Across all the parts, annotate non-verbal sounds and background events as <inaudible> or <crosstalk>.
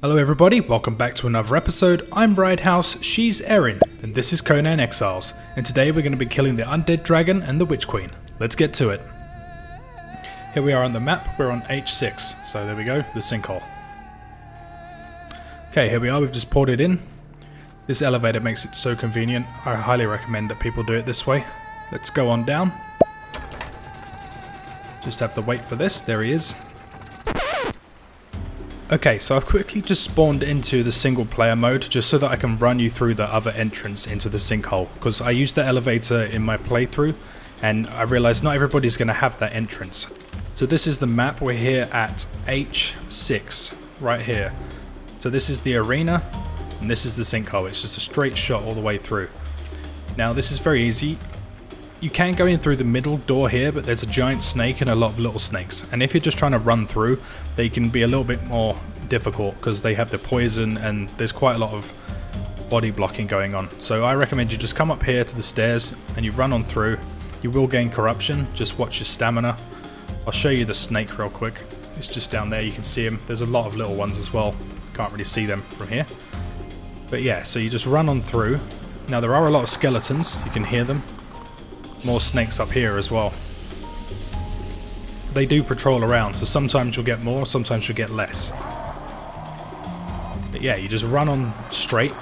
Hello everybody, welcome back to another episode. I'm Ridehouse, she's Aerin, and this is Conan Exiles. And today we're going to be killing the Undead Dragon and the Witch Queen. Let's get to it. Here we are on the map, we're on H6, so there we go, the sinkhole. Okay, here we are, we've just poured it in. This elevator makes it so convenient, I highly recommend that people do it this way. Let's go on down. Just have to wait for this, there he is. Okay, so I've quickly just spawned into the single player mode just so that I can run you through the other entrance into the sinkhole because I used the elevator in my playthrough and I realised not everybody's going to have that entrance. So this is the map, we're here at H6, right here. So this is the arena and this is the sinkhole, it's just a straight shot all the way through. Now this is very easy, you can go in through the middle door here, but there's a giant snake and a lot of little snakes. And if you're just trying to run through, they can be a little bit more difficult because they have the poison and there's quite a lot of body blocking going on. So I recommend you just come up here to the stairs and you run on through. You will gain corruption, just watch your stamina. I'll show you the snake real quick. It's just down there, you can see him. There's a lot of little ones as well. Can't really see them from here. But yeah, so you just run on through. Now there are a lot of skeletons, you can hear them more snakes up here as well. They do patrol around, so sometimes you'll get more, sometimes you'll get less. But yeah, you just run on straight.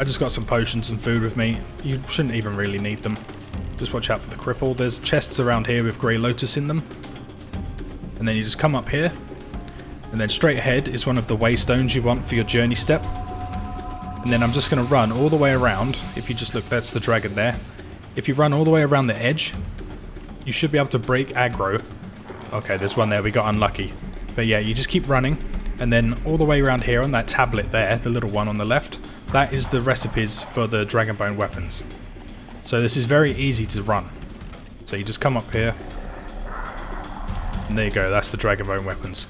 I just got some potions and food with me. You shouldn't even really need them. Just watch out for the cripple. There's chests around here with Grey Lotus in them. And then you just come up here. And then straight ahead is one of the waystones you want for your journey step. And then I'm just going to run all the way around. If you just look, that's the dragon there. If you run all the way around the edge, you should be able to break aggro. Okay, there's one there. We got unlucky. But yeah, you just keep running. And then all the way around here on that tablet there, the little one on the left, that is the recipes for the Dragonbone weapons. So this is very easy to run. So you just come up here. And there you go, that's the Dragonbone weapons.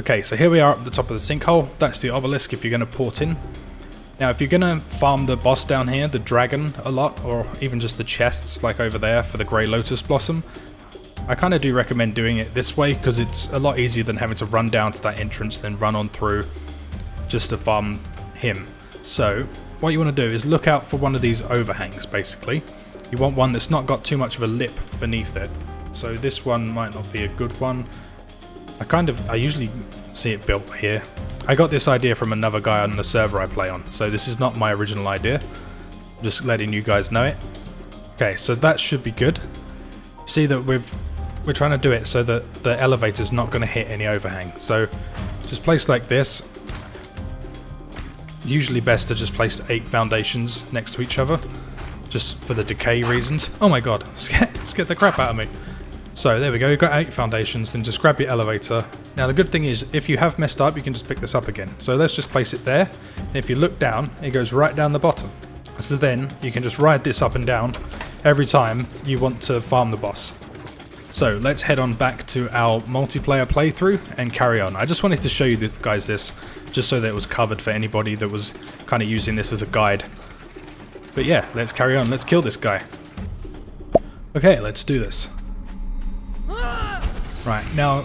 Okay, so here we are at the top of the sinkhole. That's the obelisk if you're going to port in. Now, if you're going to farm the boss down here, the dragon, a lot, or even just the chests, like over there for the Grey Lotus Blossom, I kind of do recommend doing it this way, because it's a lot easier than having to run down to that entrance, then run on through just to farm him. So, what you want to do is look out for one of these overhangs, basically. You want one that's not got too much of a lip beneath it. So this one might not be a good one. I kind of, I usually see it built here, I got this idea from another guy on the server I play on, so this is not my original idea. just letting you guys know it. Okay, so that should be good. See that we've we're trying to do it so that the elevator's not going to hit any overhang. So just place like this. Usually best to just place eight foundations next to each other, just for the decay reasons. Oh my god, <laughs> scared the crap out of me. So there we go, you've got eight foundations, then just grab your elevator. Now the good thing is, if you have messed up, you can just pick this up again. So let's just place it there, and if you look down, it goes right down the bottom. So then, you can just ride this up and down every time you want to farm the boss. So let's head on back to our multiplayer playthrough and carry on. I just wanted to show you guys this, just so that it was covered for anybody that was kind of using this as a guide. But yeah, let's carry on, let's kill this guy. Okay, let's do this. Right, now,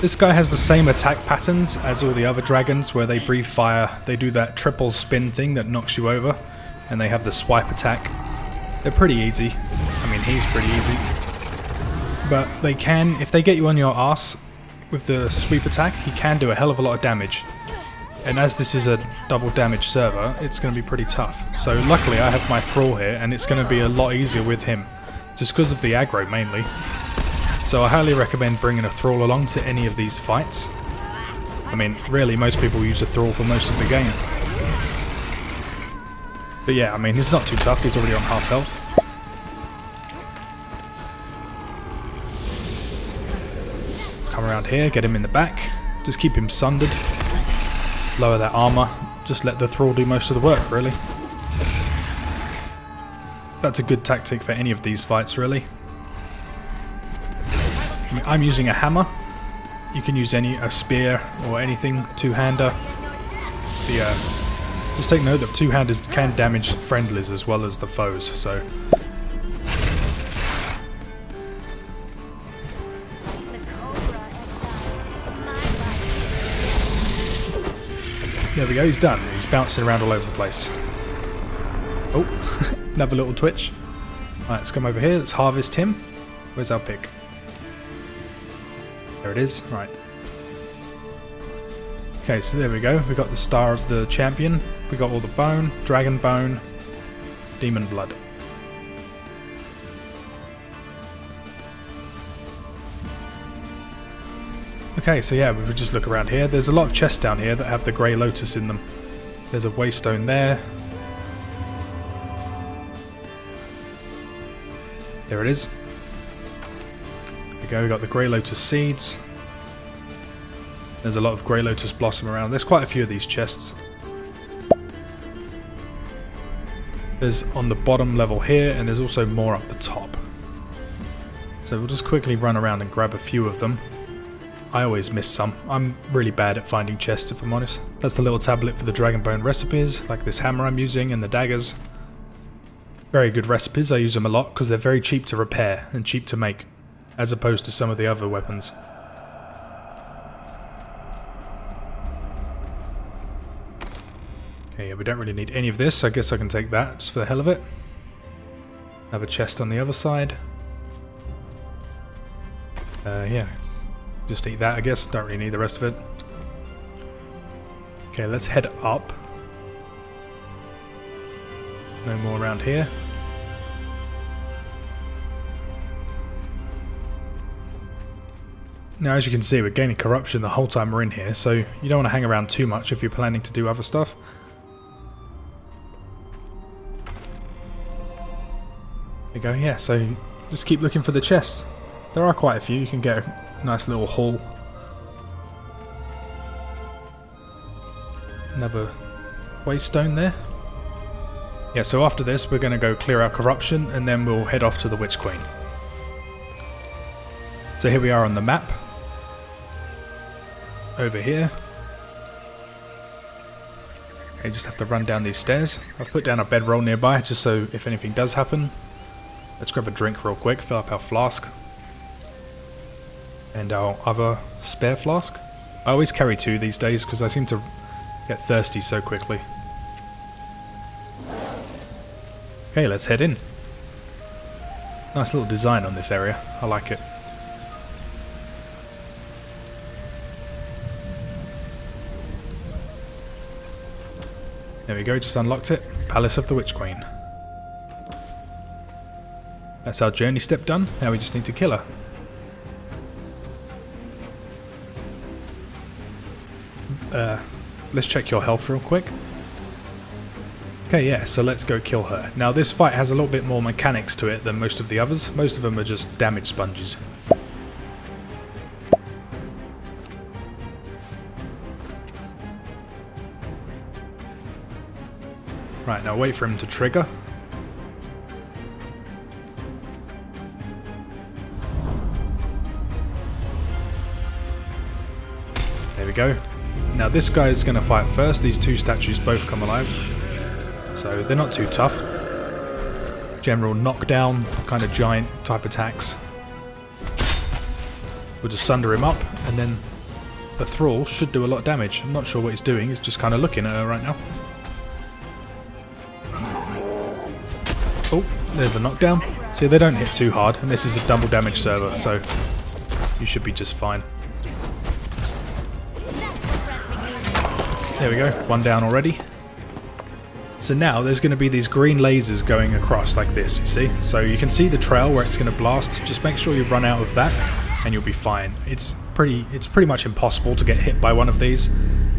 this guy has the same attack patterns as all the other dragons where they breathe fire. They do that triple spin thing that knocks you over, and they have the swipe attack. They're pretty easy. I mean, he's pretty easy. But they can, if they get you on your ass with the sweep attack, he can do a hell of a lot of damage. And as this is a double damage server, it's going to be pretty tough. So luckily I have my Thrall here, and it's going to be a lot easier with him. Just because of the aggro mainly. So I highly recommend bringing a Thrall along to any of these fights. I mean, really, most people use a Thrall for most of the game. But yeah, I mean, he's not too tough, he's already on half health. Come around here, get him in the back, just keep him sundered, lower that armour, just let the Thrall do most of the work, really. That's a good tactic for any of these fights, really. I mean, I'm using a hammer. You can use any a spear or anything, two-hander. The uh, just take note that two-handers can damage friendlies as well as the foes, so... There we go, he's done. He's bouncing around all over the place. Oh, <laughs> another little twitch. All right, let's come over here. Let's harvest him. Where's our pick? There it is. Right. Okay, so there we go. We got the star of the champion. We got all the bone, dragon bone, demon blood. Okay, so yeah, we just look around here. There's a lot of chests down here that have the Grey Lotus in them. There's a waystone there. There it is. We go, we got the Grey Lotus seeds. There's a lot of Grey Lotus blossom around. There's quite a few of these chests. There's on the bottom level here, and there's also more up the top. So we'll just quickly run around and grab a few of them. I always miss some. I'm really bad at finding chests if I'm honest. That's the little tablet for the Dragonbone recipes, like this hammer I'm using and the daggers. Very good recipes, I use them a lot because they're very cheap to repair and cheap to make, as opposed to some of the other weapons. Okay, yeah, we don't really need any of this, I guess I can take that just for the hell of it. Have a chest on the other side. Uh, yeah, just eat that, I guess. Don't really need the rest of it. Okay, let's head up. No more around here. Now, as you can see, we're gaining corruption the whole time we're in here, so you don't want to hang around too much if you're planning to do other stuff. There you go, yeah, so just keep looking for the chests. There are quite a few, you can get a Nice little haul. Another waystone there. Yeah, so after this we're going to go clear our corruption and then we'll head off to the Witch Queen. So here we are on the map. Over here. Okay, just have to run down these stairs. I've put down a bedroll nearby just so if anything does happen. Let's grab a drink real quick, fill up our flask and our other spare flask. I always carry two these days because I seem to get thirsty so quickly. Okay, let's head in. Nice little design on this area. I like it. There we go, just unlocked it. Palace of the Witch Queen. That's our journey step done. Now we just need to kill her. Uh, let's check your health real quick. Okay, yeah, so let's go kill her. Now this fight has a little bit more mechanics to it than most of the others. Most of them are just damage sponges. Right, now wait for him to trigger. There we go. Now this guy is going to fight first. These two statues both come alive. So they're not too tough. General knockdown, kind of giant type attacks. We'll just sunder him up and then the thrall should do a lot of damage. I'm not sure what he's doing, he's just kind of looking at her right now. There's the knockdown. See, they don't hit too hard, and this is a double damage server, so you should be just fine. There we go, one down already. So now there's going to be these green lasers going across like this, you see? So you can see the trail where it's going to blast. Just make sure you run out of that and you'll be fine. It's pretty it's pretty much impossible to get hit by one of these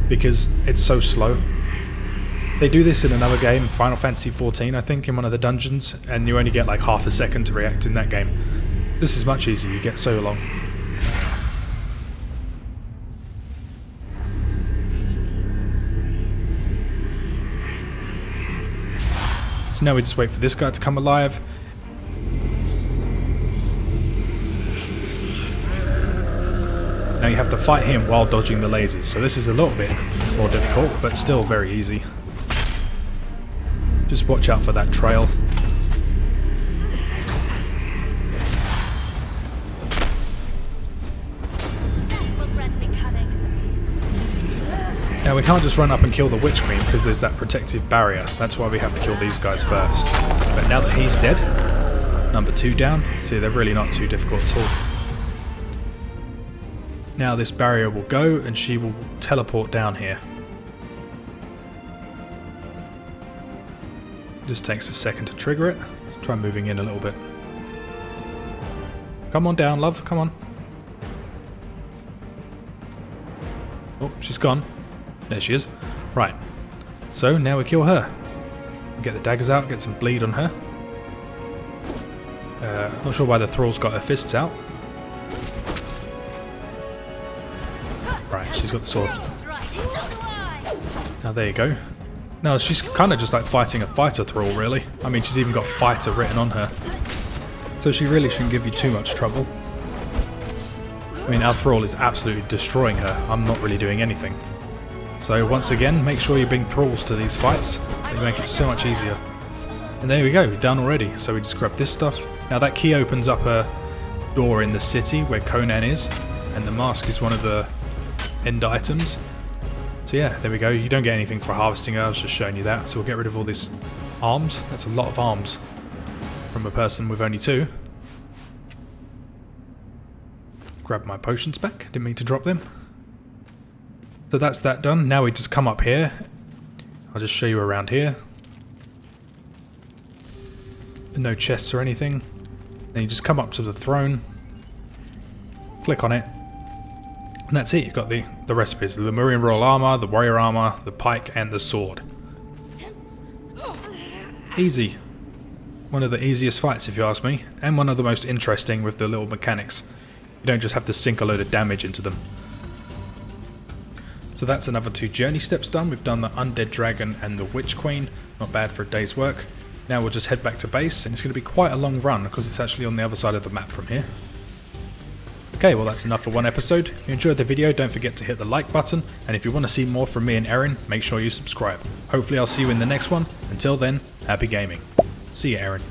because it's so slow. They do this in another game, Final Fantasy XIV, I think, in one of the dungeons, and you only get like half a second to react in that game. This is much easier, you get so long. So now we just wait for this guy to come alive. Now you have to fight him while dodging the lasers, so this is a little bit more difficult, but still very easy. Watch out for that trail. Now we can't just run up and kill the Witch Queen because there's that protective barrier. That's why we have to kill these guys first. But now that he's dead, number two down. See, they're really not too difficult at all. Now this barrier will go and she will teleport down here. Just takes a second to trigger it. Let's try moving in a little bit. Come on down, love. Come on. Oh, she's gone. There she is. Right. So now we kill her. Get the daggers out, get some bleed on her. Uh, not sure why the thrall's got her fists out. Right, she's got the sword. Now there you go. No, she's kind of just like fighting a fighter thrall, really. I mean, she's even got fighter written on her. So she really shouldn't give you too much trouble. I mean, our thrall is absolutely destroying her. I'm not really doing anything. So once again, make sure you bring thralls to these fights. They make it so much easier. And there we go, done already. So we just grab this stuff. Now that key opens up a door in the city where Conan is. And the mask is one of the end items. So yeah, there we go. You don't get anything for harvesting her, I was just showing you that. So we'll get rid of all these arms. That's a lot of arms from a person with only two. Grab my potions back, didn't mean to drop them. So that's that done. Now we just come up here. I'll just show you around here. No chests or anything. Then you just come up to the throne, click on it, and that's it. You've got the, the recipes. The Lemurian Royal Armor, the Warrior Armor, the Pike, and the Sword. Easy. One of the easiest fights if you ask me, and one of the most interesting with the little mechanics. You don't just have to sink a load of damage into them. So that's another two journey steps done. We've done the Undead Dragon and the Witch Queen. Not bad for a day's work. Now we'll just head back to base, and it's going to be quite a long run because it's actually on the other side of the map from here. Okay, well that's enough for one episode. If you enjoyed the video, don't forget to hit the like button, and if you want to see more from me and Aerin, make sure you subscribe. Hopefully I'll see you in the next one. Until then, happy gaming. See you, Aerin.